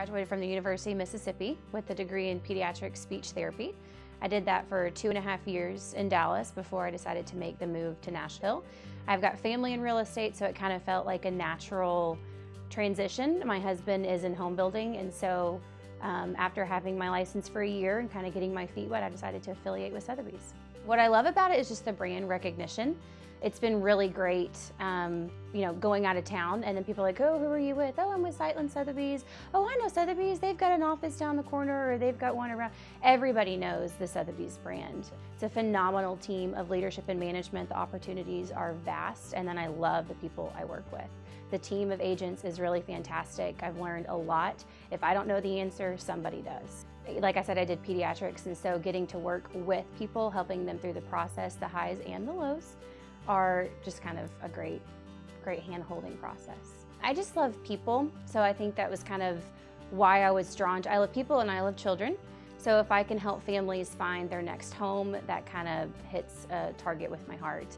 graduated from the University of Mississippi with a degree in pediatric speech therapy. I did that for two and a half years in Dallas before I decided to make the move to Nashville. I've got family in real estate, so it kind of felt like a natural transition. My husband is in home building, and so um, after having my license for a year and kind of getting my feet wet, I decided to affiliate with Sotheby's. What I love about it is just the brand recognition. It's been really great, um, you know, going out of town and then people are like, oh, who are you with? Oh, I'm with Zeitlin Sotheby's. Oh, I know Sotheby's. They've got an office down the corner or they've got one around. Everybody knows the Sotheby's brand. It's a phenomenal team of leadership and management. The opportunities are vast and then I love the people I work with. The team of agents is really fantastic. I've learned a lot. If I don't know the answer, somebody does. Like I said, I did pediatrics, and so getting to work with people, helping them through the process, the highs and the lows, are just kind of a great, great hand-holding process. I just love people, so I think that was kind of why I was drawn to, I love people and I love children. So if I can help families find their next home, that kind of hits a target with my heart.